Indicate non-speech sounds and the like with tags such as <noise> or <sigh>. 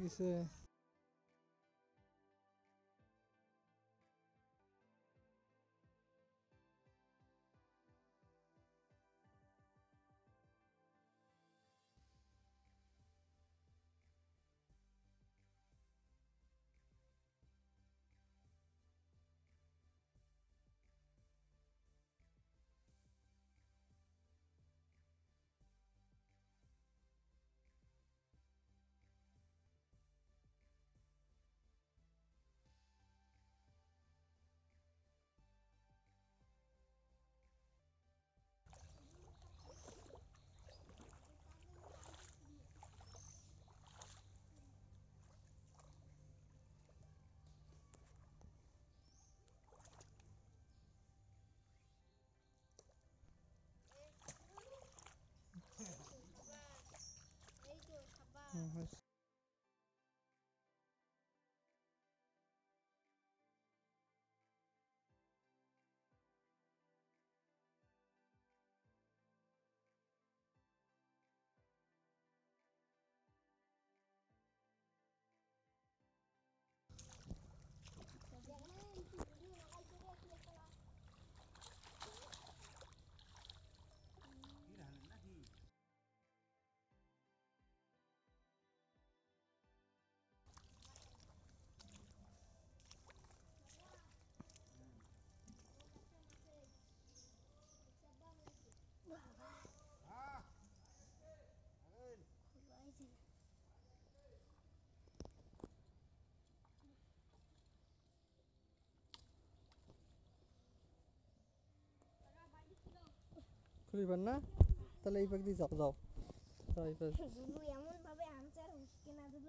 就是。Hmm. খুলিবার না? তাহলে এই পাক দিয়ে যাও যাও। <laughs> এমন ভাবে আনসার হুসকে না দিল